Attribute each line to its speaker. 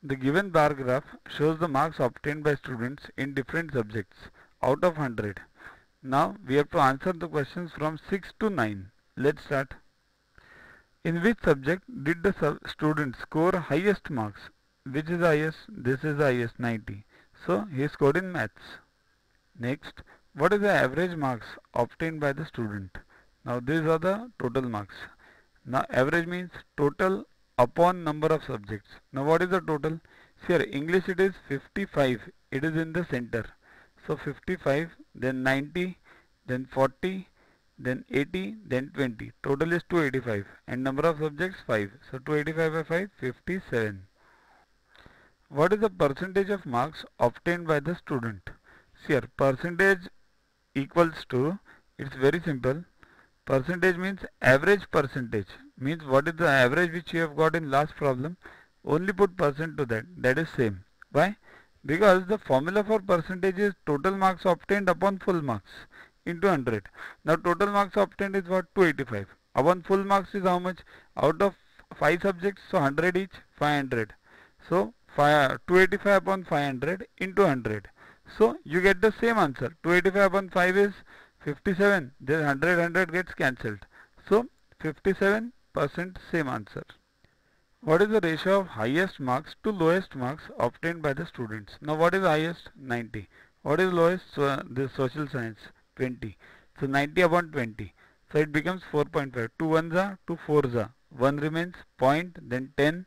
Speaker 1: The given bar graph shows the marks obtained by students in different subjects out of 100. Now we have to answer the questions from 6 to 9. Let's start. In which subject did the student score highest marks? Which is highest? This is highest 90. So he scored in maths. Next, what is the average marks obtained by the student? Now these are the total marks. Now average means total upon number of subjects. Now what is the total? Here English it is 55. It is in the center. So 55, then 90, then 40, then 80, then 20. Total is 285 and number of subjects 5. So 285 by 5, 57. What is the percentage of marks obtained by the student? Here percentage equals to, it's very simple. Percentage means average percentage. Means what is the average which you have got in last problem. Only put percent to that. That is same. Why? because the formula for percentage is total marks obtained upon full marks into 100. Now total marks obtained is what 285. Upon full marks is how much? Out of 5 subjects, so 100 each, 500. So 285 upon 500 into 100. So you get the same answer. 285 upon 5 is 57. Then 100, 100 gets cancelled. So 57% same answer. What is the ratio of highest marks to lowest marks obtained by the students? Now what is highest? 90. What is lowest? So, uh, social science 20. So 90 upon 20. So it becomes 4.5. 2 ones are 2 fours are. 1 remains point then 10